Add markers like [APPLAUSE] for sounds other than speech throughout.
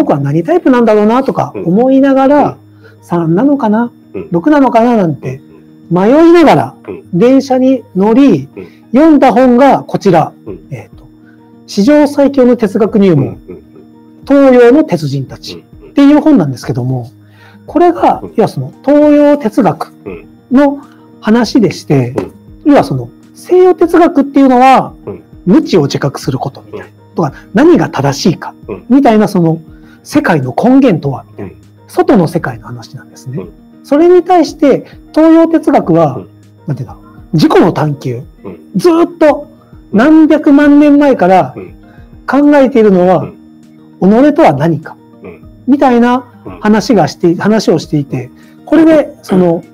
僕は何タイプなんだろうなとか思いながら、3なのかな、6なのかななんて迷いながら電車に乗り、読んだ本がこちら、えっ、と、史上最強の哲学入門、東洋の鉄人たち。っていう本なんですけども、これが、要はその東洋哲学の話でして、要はその西洋哲学っていうのは、無知を自覚することみたいな。とか、何が正しいか、みたいなその世界の根源とは、みたいな。外の世界の話なんですね。それに対して、東洋哲学は、なんていうんだろう、自己の探求。ずっと何百万年前から考えているのは、己とは何か。みたいな話がして、話をしていて、これで、その、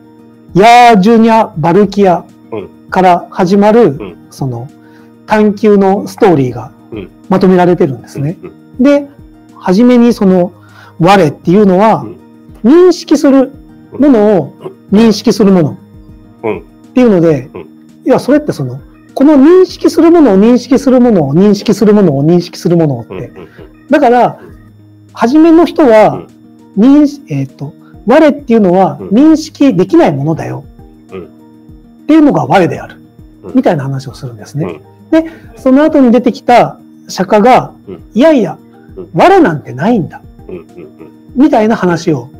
ヤージュニャ・バルキアから始まる、その、探求のストーリーがまとめられてるんですね。で、はじめにその、我っていうのは、認識するものを認識するもの。っていうので、いや、それってその、この認識するものを認識するものを認識するものを認識するものって、だから、初めの人は、認えっ、ー、と、我っていうのは認識できないものだよ。っていうのが我である。みたいな話をするんですね。で、その後に出てきた釈迦が、いやいや、我なんてないんだ。みたいな話を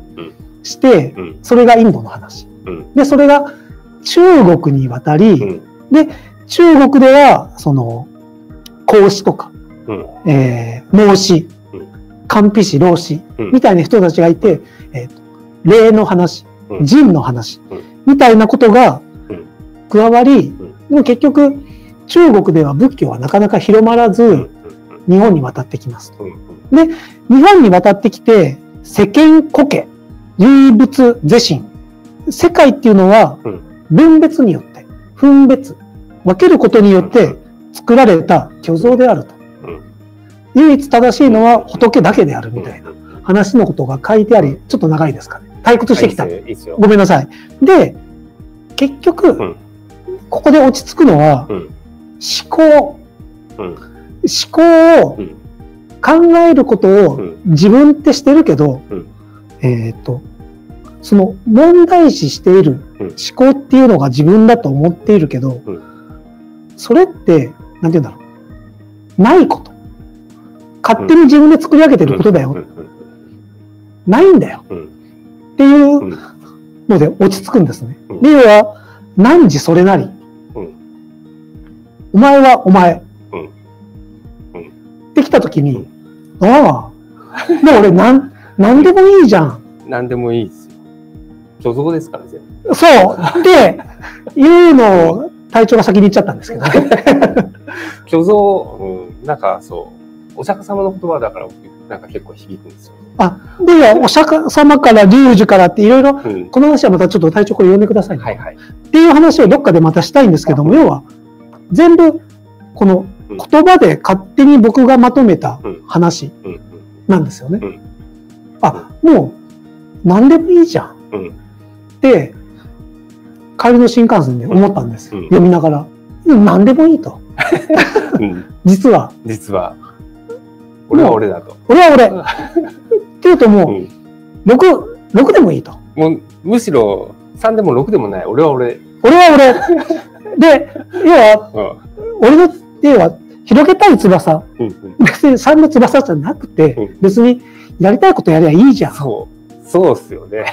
して、それがインドの話。で、それが中国に渡り、で、中国では、その、孔子とか、えー、孟子、官費師、老子、みたいな人たちがいて、えーと、霊の話、人の話、みたいなことが加わり、でも結局、中国では仏教はなかなか広まらず、日本に渡ってきます。で、日本に渡ってきて、世間古家、唯物是心。世界っていうのは、分別によって、分別、分けることによって作られた虚像であると。唯一正しいのは仏だけであるみたいな話のことが書いてあり、ちょっと長いですかね。退屈してきた。ごめんなさい。で、結局、ここで落ち着くのは、思考。思考を考えることを自分ってしてるけど、えっ、と、その問題視している思考っていうのが自分だと思っているけど、それって、なんて言うんだろう。ないこと。勝手に自分で作り上げてることだよ。ないんだよ。っていうので落ち着くんですね。で、要は、何時それなり。お前はお前。ってきたときに、ああ、もう俺なん、なんでもいいじゃん。なんでもいいですよ。虚像ですからね。そう。で、いうのを隊長が先に言っちゃったんですけどね。虚像、うん、なんかそう、お釈迦様の言葉だから、なんか結構響くんですよ。あ、で、お釈迦様から龍樹からっていろいろ、この話はまたちょっと体調これ読んでください、ね、はいはい。っていう話をどっかでまたしたいんですけども、要は、全部、この言葉で勝手に僕がまとめた話なんですよね。あ、もう、何でもいいじゃん。って、帰りの新幹線で思ったんです。読みながら。何でもいいと。[LAUGHS] 実は。実は。俺は俺だと。俺は俺。[LAUGHS] っていうともう、うん、6、6でもいいと。もう、むしろ3でも6でもない。俺は俺。俺は俺。で、要は、うん、俺の、要は、広げたい翼。うんうん、別に3の翼じゃなくて、うん、別にやりたいことやりゃいいじゃん。そう。そうっすよね。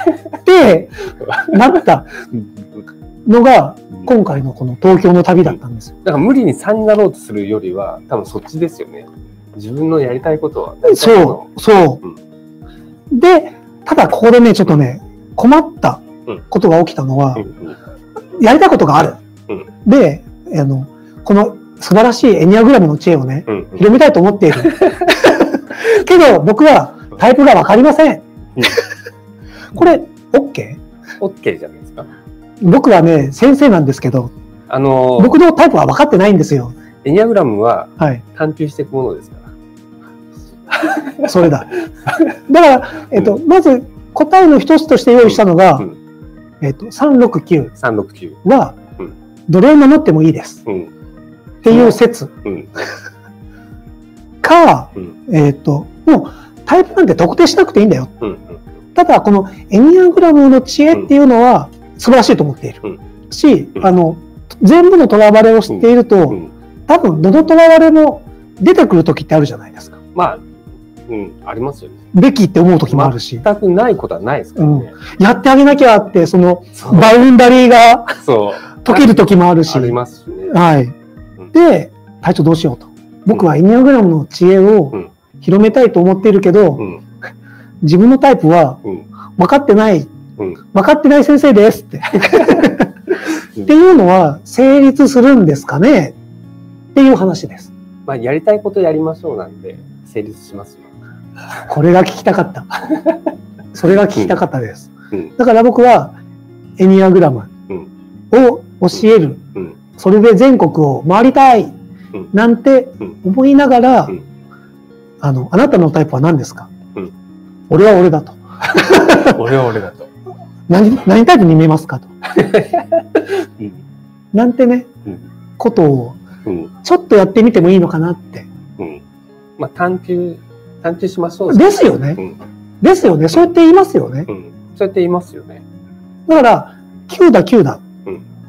で、[LAUGHS] なったのが、今回のこの東京の旅だったんですよ。だから無理に3になろうとするよりは、多分そっちですよね。自分のやりたいことはそう、そう、うん、で、ただここでね、ちょっとね、困ったことが起きたのは、やりたいことがある。で、あの、この素晴らしいエニアグラムの知恵をね、広めたいと思っている。[LAUGHS] けど、僕はタイプがわかりません。これ、OK?OK じゃないですか。僕はね、先生なんですけど、あのー、僕のタイプは分かってないんですよ。エニアグラムは探求していくものですから。[LAUGHS] それだ。だから、えっと、まず答えの一つとして用意したのが、えっと、369。369は、どれを守ってもいいです。っていう説。か、えっと、もう、タイプなんて特定しなくていいんだよ。うん。ただ、このエニアグラムの知恵っていうのは素晴らしいと思っている。うんし、うんあの、全部の囚われを知っていると、うん。多分、どの囚われも出てくる時ってあるじゃないですか。まあ、うん、ありますよね。べきって思う時もあるし、全くないことはないですからね。やってあげなきゃって、その。バウンダリーが。解ける時もあるし、ありますしね。はい。んで、隊長どうしようと。僕はエニアグラムの知恵をうん広めたいと思っているけど、うん。自分のタイプはうん。分かってない、うん。分かってない先生ですって。っていうのは成立するんですかね？っていう話です。まあ、やりたいことやりましょうなんで、成立しますよ。これが聞きたかった。それが聞きたかったです。うん。だから僕はエニアグラムを教える。うん。それで全国を回りたいうんなんてうん思いながら、うんあの、あなたのタイプは何ですか、うん俺は俺だと。[LAUGHS] 俺は俺だと。何、何タイプに見えますかと。うん。なんてね、うん。ことをうん。ちょっとやってみてもいいのかなって。うん。まあ、探求、探求しましょう。ですよねう。ん。ですよね。そうやって言いますよね。うん。そうやって言いますよね。だから、9だ9だうん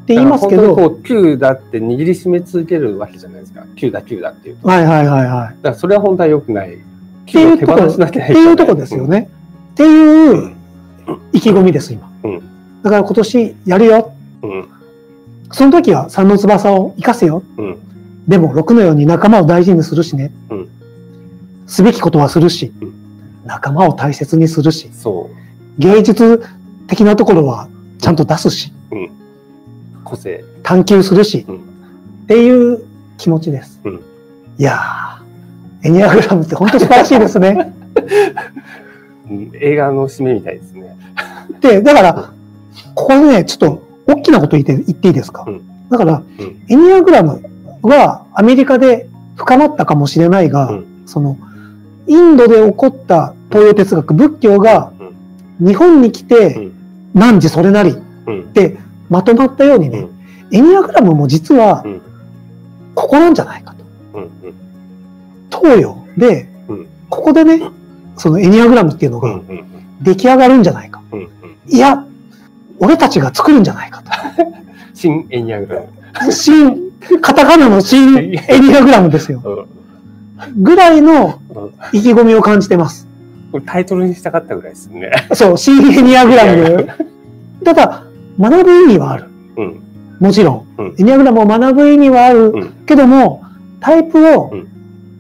って言いますけど、こう、9だって握りしめ続けるわけじゃないですか。9だ9だっていうと。だはいはいはいはい。からそれは本当は良くない。ていう9を手放しなきゃいけない。っていうとこですよね。っていう意気込みです、今。うん。だから今年やるよ。うん。その時は3の翼を生かせよ。うん。でも6のように仲間を大事にするしね。うんすべきことはするし、うん仲間を大切にするし、そ芸術的なところはちゃんと出すし、う。うん。個性。探求するし、うんっていう気持ちです。うんいやー、エニアグラムって本当素晴らしいですね。う [LAUGHS] ん映画の締めみたいですね。で、だから、ここでね、ちょっと大きなこと言って言っていいですか、うんだから、うんエニアグラムはアメリカで深まったかもしれないが、うんその、インドで起こった東洋哲学、仏教がうん。日本に来うてん、何それなりっうん。てまとまったようにね、うんエニアグラムも実はうん、ここなんじゃないかと。うん。うん。東洋でうん、ここでね、そのエニアグラムっていうのがん。出来上がるんじゃないか。うん。うん。いや、俺たちが作るんじゃないかと。[LAUGHS] 新エニアグラム。新、カタカナの新エニアグラムですよ。うん。ぐらいのうん意気込みを感じてます。タイトルにしたかったぐらいですね。そう、新エニアグラム。ただ、学ぶ意味はある。うん。もちろん。うんエニアグラムを学ぶ意味はあるうん。けども、タイプをうん、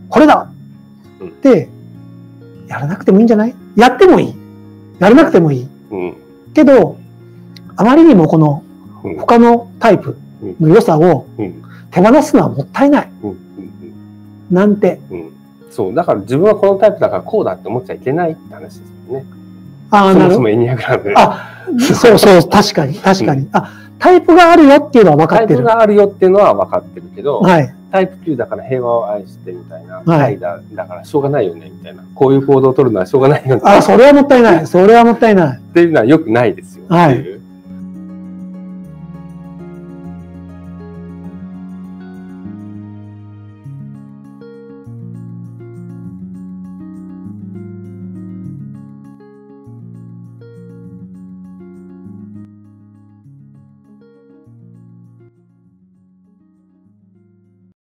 これだうんって、やらなくてもいいんじゃない？やってもいい。やらなくてもいい。うん。けど、あまりにもこのうん。他のタイプの良さをうん。手放すのはもったいない。うん。なんて。そう。だから自分はこのタイプだからこうだって思っちゃいけないって話ですよね。あ。そもそもエニアグラム。あ、そうそう、[LAUGHS] 確かに、確かに。あ、タイプがあるよっていうのは分かタイプってる。があるよっていうのは分かってるけど、はい。タイプ9だから平和を愛してみたいな、はいタイだだからしょうがないよねみたいな、こういう行動を取るのはしょうがないよねあ、それはもったいない。それはもったいない。っていうのは良くないですよっていう。